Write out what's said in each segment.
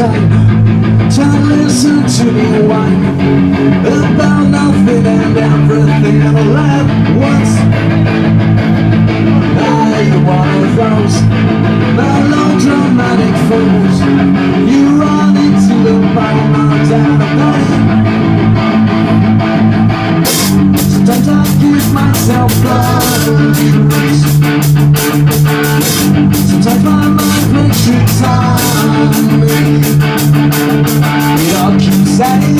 time to listen to me whine about nothing and everything in life. Once I one of those melodramatic fools. You run into the bottom down of night. Sometimes my mind makes it on me It all keeps adding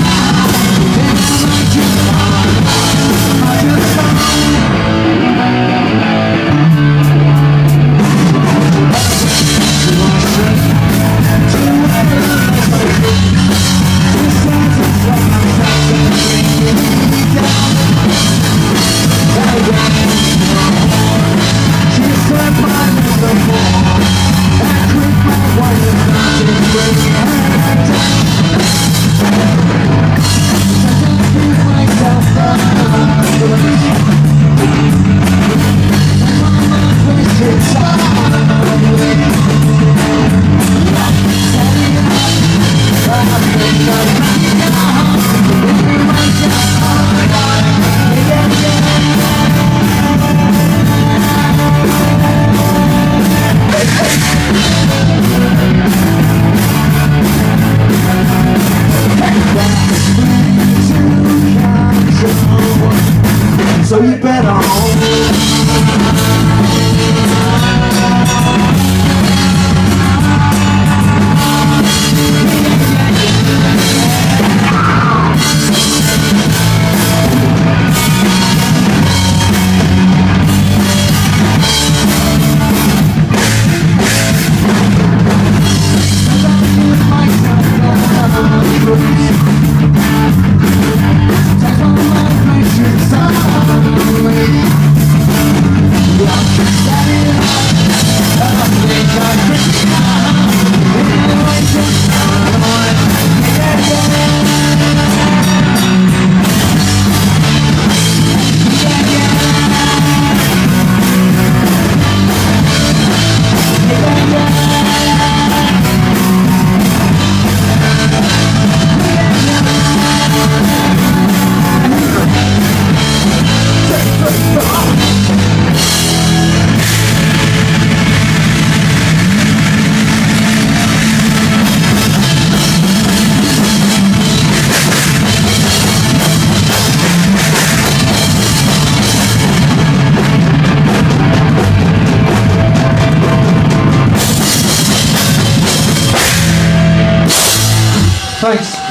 up with So you better hold Thanks.